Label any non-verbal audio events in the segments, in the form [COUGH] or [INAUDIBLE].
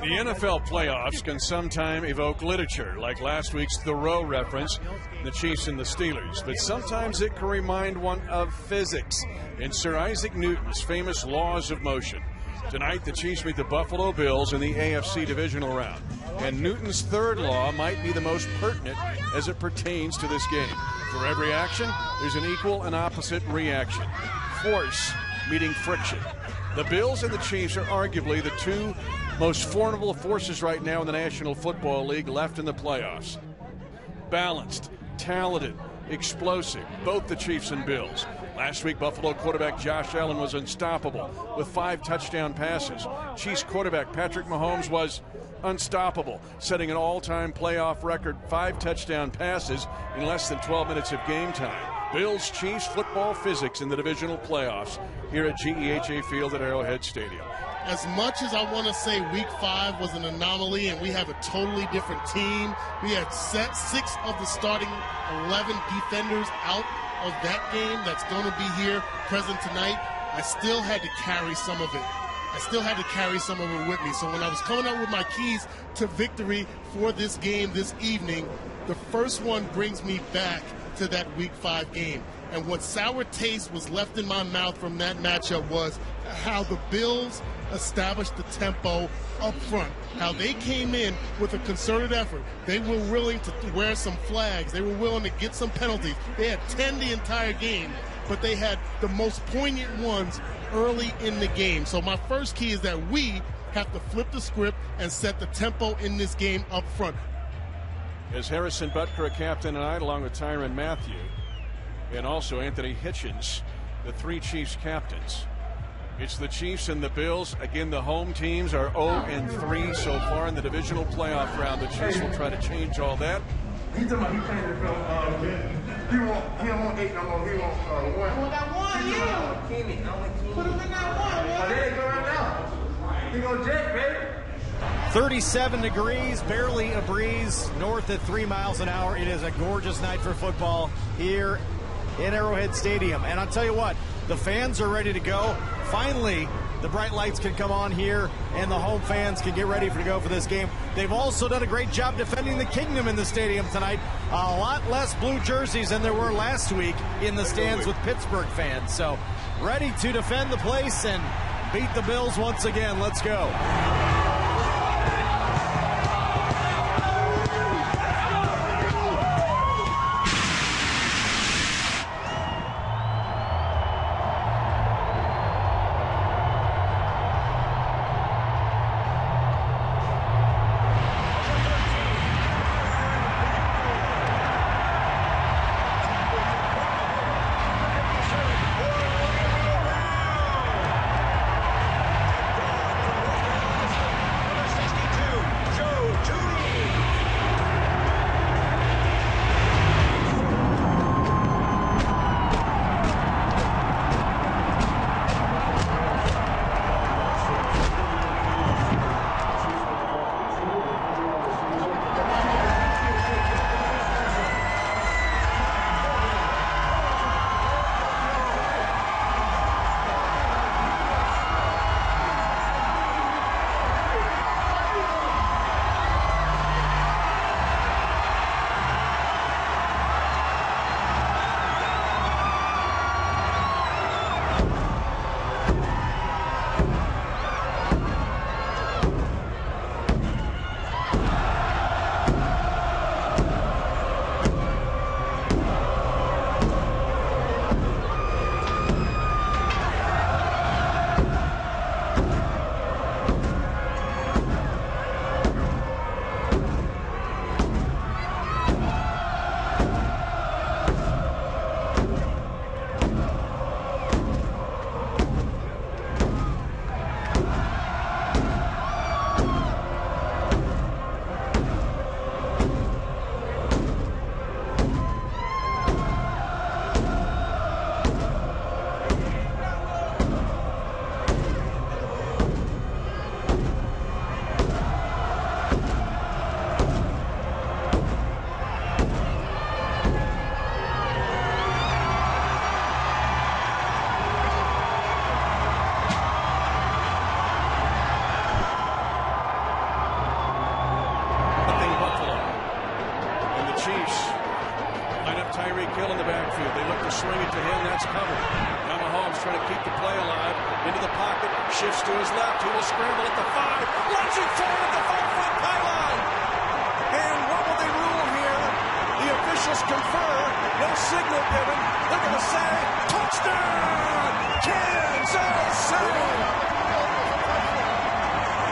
The NFL playoffs can sometime evoke literature, like last week's Thoreau reference, the Chiefs and the Steelers, but sometimes it can remind one of physics in Sir Isaac Newton's famous laws of motion. Tonight, the Chiefs meet the Buffalo Bills in the AFC divisional round, and Newton's third law might be the most pertinent as it pertains to this game. For every action, there's an equal and opposite reaction. Force meeting friction. The Bills and the Chiefs are arguably the two most formidable forces right now in the National Football League left in the playoffs. Balanced, talented, explosive, both the Chiefs and Bills. Last week, Buffalo quarterback Josh Allen was unstoppable with five touchdown passes. Chiefs quarterback Patrick Mahomes was unstoppable, setting an all time playoff record five touchdown passes in less than 12 minutes of game time. Bills Chiefs football physics in the divisional playoffs here at GEHA Field at Arrowhead Stadium as much as I want to say week five was an anomaly and we have a totally different team, we had set six of the starting 11 defenders out of that game that's going to be here present tonight. I still had to carry some of it. I still had to carry some of it with me. So when I was coming up with my keys to victory for this game this evening, the first one brings me back to that week five game. And what sour taste was left in my mouth from that matchup was how the Bills established the tempo up front. How they came in with a concerted effort. They were willing to wear some flags. They were willing to get some penalties. They had 10 the entire game, but they had the most poignant ones early in the game. So my first key is that we have to flip the script and set the tempo in this game up front. As Harrison Butker, a captain, and I, along with Tyrann Mathieu, and also Anthony Hitchens, the three Chiefs captains, it's the Chiefs and the Bills. Again, the home teams are 0 and 3 so far in the divisional playoff round. The Chiefs will try to change all that. He talking about he changed it from um, he want he don't want eight no more. He want uh, one. I want that one, yeah. Kenny, I want Kenny. Put him in that one. Oh, there you go right now. He gonna jet, baby. 37 degrees, barely a breeze, north at three miles an hour. It is a gorgeous night for football here in Arrowhead Stadium. And I'll tell you what, the fans are ready to go. Finally, the bright lights can come on here and the home fans can get ready for to go for this game. They've also done a great job defending the kingdom in the stadium tonight. A lot less blue jerseys than there were last week in the stands with Pittsburgh fans. So ready to defend the place and beat the Bills once again. Let's go. Shifts to his left. He will scramble at the five. Launching forward at the five-foot pylon. And what will they rule here? The officials confer. No signal given. They're going to say touchdown, Kansas City.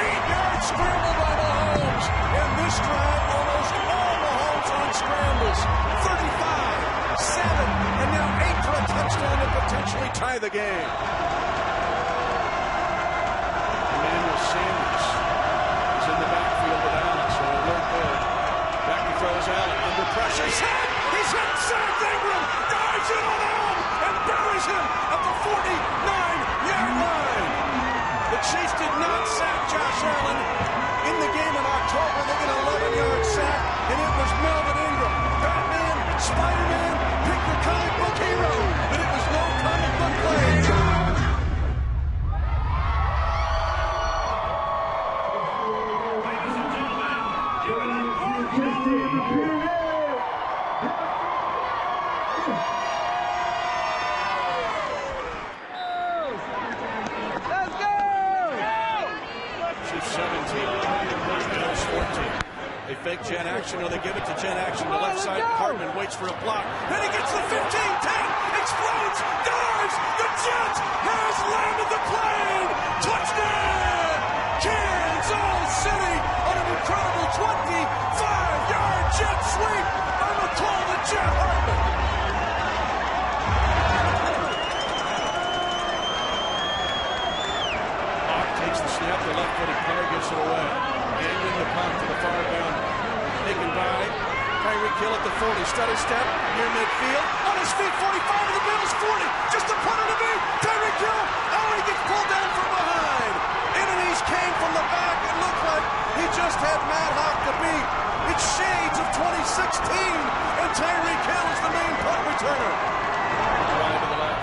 Eight-yard scramble by Mahomes. And this drive, almost all Mahomes on scrambles. 35, 7, and now 8 for a touchdown to potentially tie the game. Emmanuel Sanders is in the backfield with Allen, so alert there. Back to throws Allen under Hardman waits for a block. Then he gets the 15, 10, explodes, dives. The Jets has Hill at the 40. Stutter step near midfield. On his feet, 45 of the Bills, 40. Just a punter to beat. Tyreek Hill. Oh, he gets pulled down from behind. Enemies came from the back. It looked like he just had Matt Haack to beat. It's shades of 2016. And Tyreek Hill is the main punt returner. Wide to the left.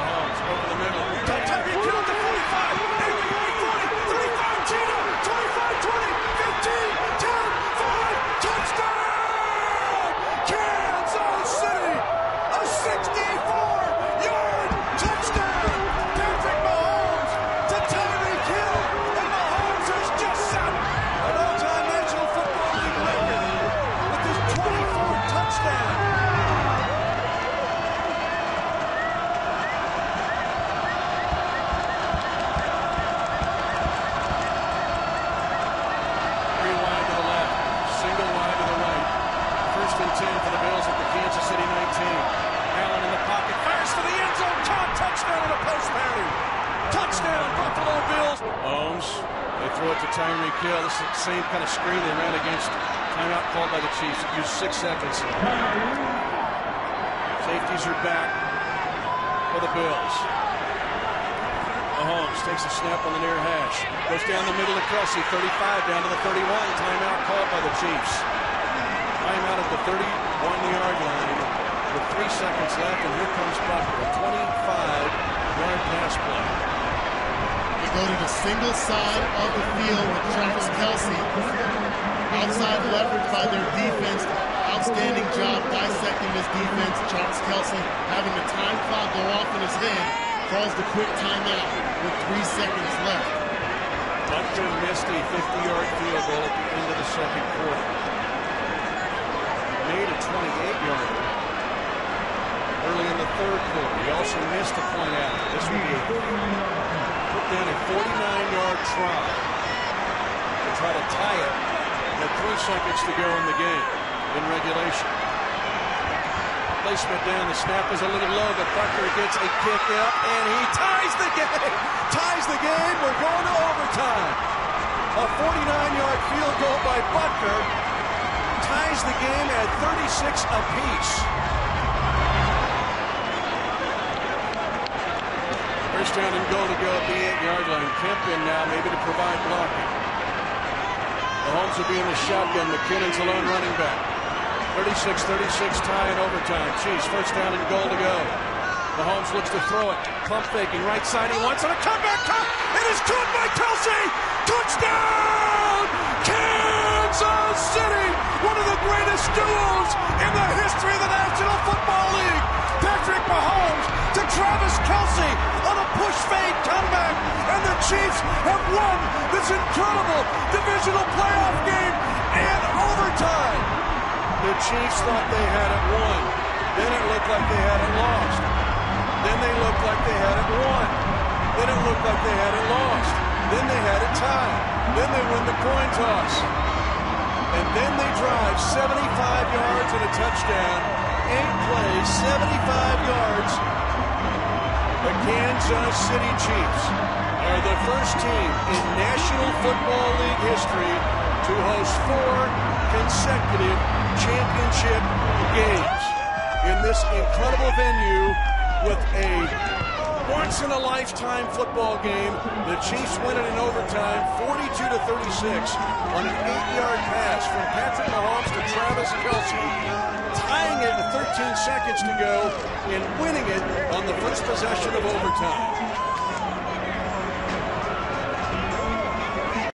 Mahomes over the middle. Ty- Tyreek Hill at the 45. 40, 35, Gino, 25, 20, 15, 10, 5, touchdown! Kansas City! A 64-yard touchdown! Patrick Mahomes to Tyreek Hill, and Mahomes has just set an all-time National Football League record with his 24th touchdown. Three wide to the left, single wide to the right. First and 10 for the Bills at the Kansas City 19. Allen in the pocket, fires for the end zone, caught, touchdown on a post parry. Touchdown, Buffalo Bills. Holmes, they throw it to Tyreek Hill. This is the same kind of screen they ran against. Timeout called by the Chiefs. Used six seconds. Safeties are back for the Bills. Mahomes takes a snap on the near hash. Goes down the middle to Kelce, 35 down to the 31. Timeout called by the Chiefs. Timeout at the 31-yard line with three seconds left, and here comes Butker. A 25-yard pass play. They go to the single side of the field with Travis Kelce. Outside leverage by their defense. Outstanding job dissecting this defense. Travis Kelce having the time clock go off in his head. Calls the quick timeout with three seconds left. Butker missed a 50-yard field goal at the end of the second quarter. Made a 28-yarder early in the third quarter. He also missed a point after. This would be a, put down a 49-yard try to try to tie it with three seconds to go in the game in regulation. Placement down, the snap is a little low, but Butker gets a kick up, and he ties the game. [LAUGHS] ties the game. We're going to overtime. A 49-yard field goal by Butker ties the game at 36 apiece. First down and goal to go at the eight-yard line. Kemp in now, maybe to provide blocking. Mahomes will be in the shotgun. McKinnon's alone running back. 36-36 tie in overtime. Chiefs first down and goal to go. Mahomes looks to throw it. Pump faking right side. He wants it. A comeback cut. It is caught by Kelce. Touchdown! City! One of the greatest duos in the history of the National Football League. Patrick Mahomes to Travis Kelce on a push fade comeback, and the Chiefs have won this incredible divisional playoff game and overtime. The Chiefs thought they had it won. Then it looked like they had it lost. Then they looked like they had it won. Then it looked like they had it lost. Then they had it tied. Then they win the coin toss. And then they drive 75 yards and a touchdown. Eight plays, 75 yards. The Kansas City Chiefs are the first team in National Football League history to host four consecutive championship games in this incredible venue with once in a lifetime football game. The Chiefs win it in overtime, 42 to 36, on an eight-yard pass from Patrick Mahomes to Travis Kelce, tying it with 13 seconds to go and winning it on the first possession of overtime.